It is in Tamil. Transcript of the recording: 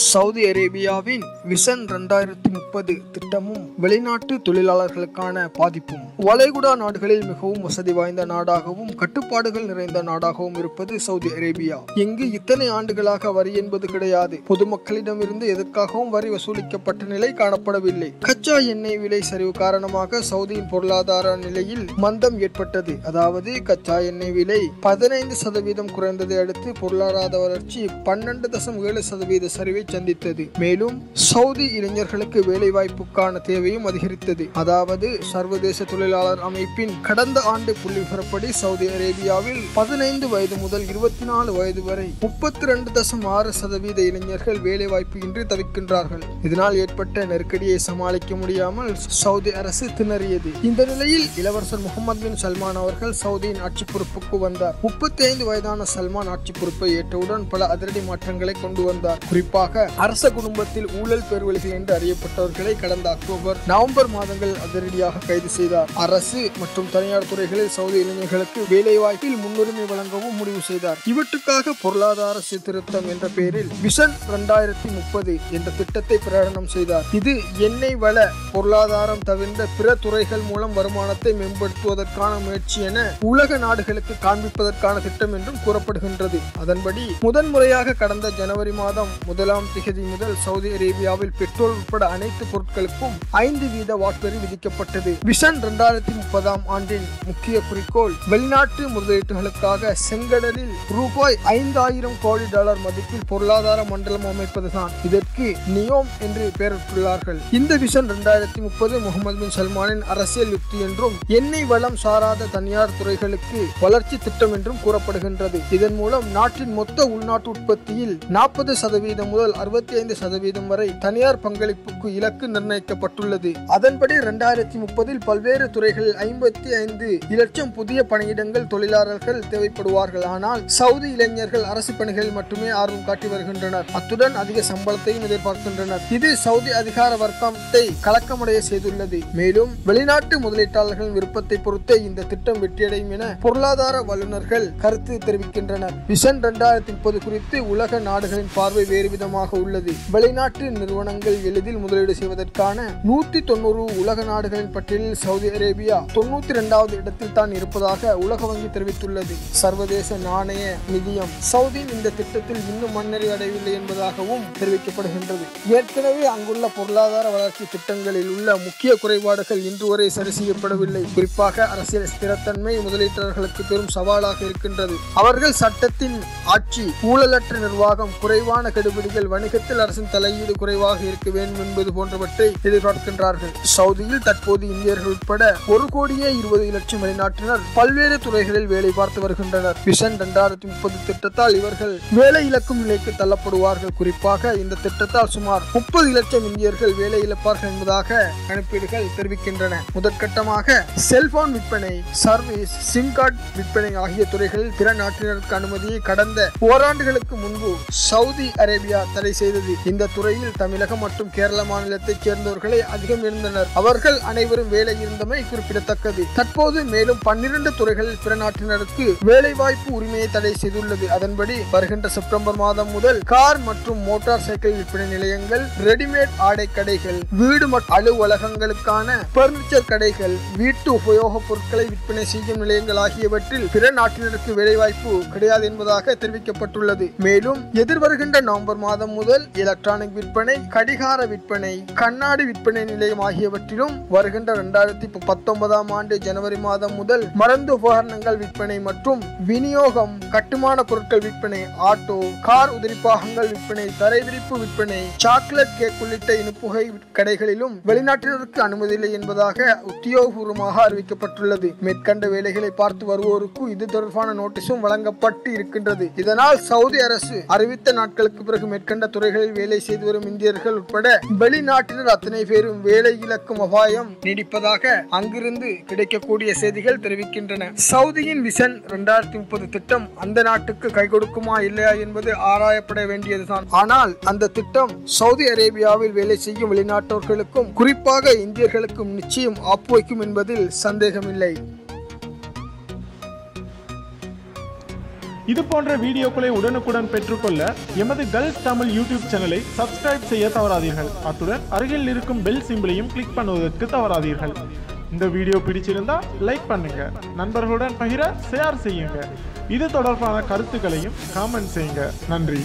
சவுதி அரேபியாவின் விசன் ரெண்டாயிரத்தி முப்பது திட்டமும் வெளிநாட்டு தொழிலாளர்களுக்கான பாதிப்பும். வளைகுடா நாடுகளில் மிகவும் வசதி வாய்ந்த நாடாகவும் கட்டுப்பாடுகள் நிறைந்த நாடாகவும் இருப்பது சவுதி அரேபியா. இங்கு இத்தனை ஆண்டுகளாக வரி என்பது கிடையாது. பொதுமக்களிடமிருந்து எதற்காகவும் வரி வசூலிக்கப்பட்ட நிலை காணப்படவில்லை. கச்சா எண்ணெய் விலை சரிவு காரணமாக சவுதியின் பொருளாதார நிலையில் மந்தம் ஏற்பட்டது. அதாவது கச்சா எண்ணெய் விலை பதினைந்து சதவீதம் குறைந்ததை அடுத்து பொருளாதார வளர்ச்சி பன்னெண்டு தசம் ஏழு சதவீத சரிவை தேவையை சந்தித்தது. மேலும் சவுதி இளைஞர்களுக்கு வேலை வாய்ப்புக்கான தேவையும் அதிகரித்தது. அதாவது சர்வதேச தொழிலாளர் அமைப்பின் கடந்த ஆண்டு புள்ளி விவரப்படி சவுதி அரேபியாவில் பதினைந்து வயது முதல் இருபத்தி நாலு வயது வரை முப்பத்தி ரெண்டு தசம் ஆறு சதவீத இளைஞர்கள் வேலை வாய்ப்பு இன்றி தவிக்கின்றார்கள். இதனால் ஏற்பட்ட நெருக்கடியை சமாளிக்க முடியாமல் சவுதி அரசு திணறியது. இந்த நிலையில் இளவரசர் முகமது பின் சல்மான் அவர்கள் சவுதியின் ஆட்சி பொறுப்புக்கு வந்தார். முப்பத்தி ஐந்து வயதான சல்மான் ஆட்சி பொறுப்பை ஏற்றவுடன் பல அதிரடி மாற்றங்களை கொண்டு வந்தார். குறிப்பாக அரச குடும்பத்தில் ஊழல் பெருவழிகள் என்று அறியப்பட்டவர்களை கடந்த அக்டோபர் நவம்பர் மாதங்கள் அதிரடியாக கைது செய்தார். அரசு மற்றும் தனியார் துறைகளில் சவுதி இளைஞர்களுக்கு வேலைவாய்ப்பில் முன்னுரிமை வழங்கவும் முடிவு செய்தார். இவற்றுக்காக பொருளாதார சீர்திருத்தம் என்ற பெயரில் விஷன் இரண்டாயிரத்தி முப்பது என்ற திட்டத்தை பிரகடனம் செய்தார். இது எண்ணெய் வள பொருளாதாரம் தவிர்ந்த பிற துறைகள் மூலம் வருமானத்தை மேம்படுத்துவதற்கான முயற்சி என உலக நாடுகளுக்கு காண்பிப்பதற்கான திட்டம் என்றும் கூறப்படுகின்றது. அதன்படி முதன்முறையாக கடந்த ஜனவரி மாதம் முதலாம் ஒன்பதாம் திகதி முதல் சவுதி அரேபியாவில் பெட்ரோல் உட்பட அனைத்து பொருட்களுக்கும் ஐந்து வீத வாட்வரி விதிக்கப்பட்டது. விஷன் இரண்டாயிரத்தி முப்பதாம் ஆண்டின் முக்கிய குறிக்கோள் வெளிநாட்டு முதலீட்டுகளுக்காக செங்கடலில் ரூபாய் ஐந்தாயிரம் கோடி டாலர் மதிப்பில் பொருளாதார மண்டலம் அமைப்பதுதான். இதற்கு நியோம் என்று பெயரிட்டுள்ளார்கள். இந்த விஷன் இரண்டாயிரத்தி முப்பது முகமது பின் சல்மானின் அரசியல் யுக்தி என்றும் எண்ணெய் வளம் சாராத தனியார் துறைகளுக்கு வளர்ச்சி திட்டம் என்றும் கூறப்படுகின்றது. இதன் மூலம் நாட்டின் மொத்த உள்நாட்டு உற்பத்தியில் நாற்பது சதவீதம் முதல் அறுபத்தி ஐந்து சதவீதம் வரை தனியார் பங்களிப்புக்கு இலக்கு நிர்ணயிக்கப்பட்டுள்ளது. அதன்படி இரண்டாயிரத்தி முப்பதில் பல்வேறு துறைகளில் ஐம்பத்தி ஐந்து லட்சம் புதிய பணியிடங்கள் தொழிலாளர்கள் தேவைப்படுவார்கள். ஆனால் சவுதி இளைஞர்கள் அரசு பணிகளில் மட்டுமே ஆர்வம் காட்டி வருகின்றனர். அத்துடன் அதிக சம்பளத்தையும் எதிர்பார்க்கின்றனர். இது சவுதி அதிகார வர்க்கத்தை கலக்கமடைய செய்துள்ளது. மேலும் வெளிநாட்டு முதலீட்டாளர்களின் விருப்பத்தை பொறுத்தே இந்த திட்டம் வெற்றியடையும் என பொருளாதார வல்லுநர்கள் கருத்து தெரிவிக்கின்றனர். விஷன் இரண்டாயிரத்தி முப்பது குறித்து உலக நாடுகளின் பார்வை வேறுவிதமாக அதிகமாக உள்ளது. வெளிநாட்டு நிறுவனங்கள் எளிதில் முதலீடு செய்வதற்கான நூத்தி தொண்ணூறு உலக நாடுகளின் பட்டியலில் சவுதி அரேபியா தொண்ணூத்தி இரண்டாவது இடத்தில் தான் இருப்பதாக உலக வங்கி தெரிவித்துள்ளது. சர்வதேச நாணய நிதியம் சவுதியின் இந்த திட்டத்தில் இன்னும் மண்ணறி அடையவில்லை என்பதாகவும் தெரிவிக்கப்படுகின்றது. ஏற்கனவே அங்குள்ள பொருளாதார வளர்ச்சி திட்டங்களில் உள்ள முக்கிய குறைபாடுகள் இன்று வரை சரி செய்யப்படவில்லை. குறிப்பாக அரசியல் ஸ்திரத்தன்மை முதலீட்டாளர்களுக்கு பெரும் சவாலாக இருக்கின்றது. அவர்கள் சட்டத்தின் ஆட்சி ஊழலற்ற நிர்வாகம் குறைவான கெடுபிடிகள் வணிகத்தில் அரசின் தலையீடு குறைவாக இருக்க வேண்டும் என்பது போன்றவற்றை எதிர்பார்க்கின்றார்கள். சவுதியில் தற்போது இந்தியர்கள் உட்பட ஒரு கோடியே இருபது லட்சம் வெளிநாட்டினர் பல்வேறு துறைகளில் வேலை பார்த்து வருகின்றனர். விஷன் இரண்டாயிரத்தி முப்பது திட்டத்தால் இவர்கள் வேலை இழக்கும் நிலைக்கு தள்ளப்படுவார்கள். குறிப்பாக இந்த திட்டத்தால் சுமார் முப்பது லட்சம் இந்தியர்கள் வேலை இழப்பார்கள் என்பதாக கணிப்பீடுகள் தெரிவிக்கின்றன. முதற்கட்டமாக செல்போன் விற்பனை சர்வீஸ் சிம் கார்டு விற்பனை ஆகிய துறைகளில் பிற நாட்டினருக்கு அனுமதியை கடந்த ஓராண்டுகளுக்கு முன்பு சவுதி அரேபியா தடை செய்தது. இந்த துறையில் தமிழகம் மற்றும் கேரள மாநிலத்தைச் சேர்ந்தவர்களே அதிகம் இருந்தனர். அவர்கள் அனைவரும் வேலை இருந்தமை குறிப்பிடத்தக்கது. தற்போது மேலும் பன்னிரண்டு துறைகளில் பிற நாட்டினருக்கு வேலை வாய்ப்பு உரிமையை தடை செய்துள்ளது. அதன்படி வருகின்ற செப்டம்பர் மாதம் முதல் கார் மற்றும் மோட்டார் சைக்கிள் விற்பனை நிலையங்கள் ரெடிமேட் ஆடை கடைகள் வீடு மற்றும் அலுவலகங்களுக்கான பர்னிச்சர் கடைகள் வீட்டு உபயோகப் பொருட்களை விற்பனை செய்யும் நிலையங்கள் ஆகியவற்றில் பிற நாட்டினருக்கு வேலைவாய்ப்பு கிடையாது என்பதாக தெரிவிக்கப்பட்டுள்ளது. மேலும் எதிர்வருகின்ற நவம்பர் மாதம் முதல் எலக்ட்ரானிக் விற்பனை கடிகார விற்பனை கண்ணாடி விற்பனை நிலையம் ஆகியவற்றிலும் வருகின்ற இரண்டாயிரத்தி பத்தொன்பதாம் ஆண்டு ஜனவரி மாதம் முதல் மருந்து உபகரணங்கள் விற்பனை மற்றும் விநியோகம் கட்டுமான பொருட்கள் விற்பனை ஆட்டோ கார் உதிரிப்பாகங்கள் விற்பனை தரைவிரிப்பு விற்பனை சாக்லேட் கேக் உள்ளிட்ட இனிப்புகை கடைகளிலும் வெளிநாட்டினருக்கு அனுமதி இல்லை என்பதாக உத்தியோகபூர்வமாக அறிவிக்கப்பட்டுள்ளது. மேற்கண்ட வேலைகளை பார்த்து வருவோருக்கு இது தொடர்பான நோட்டீஸும் வழங்கப்பட்டு இருக்கின்றது இதனால் சவுதி அரசு அறிவித்த நாட்களுக்கு பிறகு மேற்கண்ட துறைகளில் வேலை செய்து வரும் இந்தியர்கள் உட்பட வெளிநாட்டினர் அத்தனை பேரும் வேலை இழக்கும் அபாயம் நீடிப்பதாக அங்கிருந்து கிடைக்கக்கூடிய செய்திகள் தெரிவிக்கின்றன. சவுதியின் விஷன் இரண்டாயிரத்தி முப்பது திட்டம் அந்த நாட்டுக்கு கை கொடுக்குமா இல்லையா என்பது ஆராயப்பட வேண்டியதுதான். ஆனால் அந்த திட்டம் சவுதி அரேபியாவில் வேலை செய்யும் வெளிநாட்டவர்களுக்கும் குறிப்பாக இந்தியர்களுக்கும் நிச்சயம் ஆப்பு வைக்கும் என்பதில் சந்தேகமில்லை. இது போன்ற வீடியோக்களை உடனுக்குடன் பெற்றுக்கொள்ள எமது கல்ஃப் தமிழ் யூடியூப் சேனலை சப்ஸ்கிரைப் செய்ய தவறாதீர்கள். அத்துடன் அருகில் இருக்கும் பெல் சிம்பிளையும் கிளிக் பண்ணுவதற்கு தவறாதீர்கள். இந்த வீடியோ பிடிச்சிருந்தா லைக் பண்ணுங்க. நண்பர்களுடன் பகிர ஷேர் செய்யுங்க. இது தொடர்பான கருத்துக்களையும் காமெண்ட் செய்யுங்க. நன்றி.